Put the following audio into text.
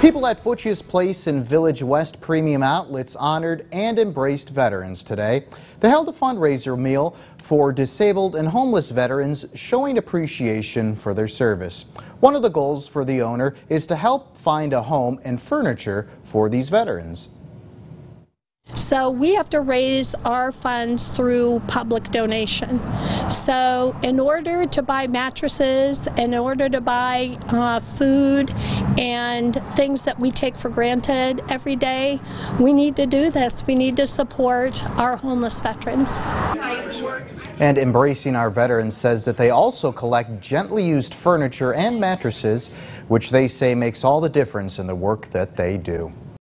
People at Butch's Place in Village West Premium Outlets honored and embraced veterans today. They held a fundraiser meal for disabled and homeless veterans showing appreciation for their service. One of the goals for the owner is to help find a home and furniture for these veterans. So we have to raise our funds through public donation. So in order to buy mattresses, in order to buy uh, food and things that we take for granted every day, we need to do this. We need to support our homeless veterans. And Embracing Our Veterans says that they also collect gently used furniture and mattresses, which they say makes all the difference in the work that they do.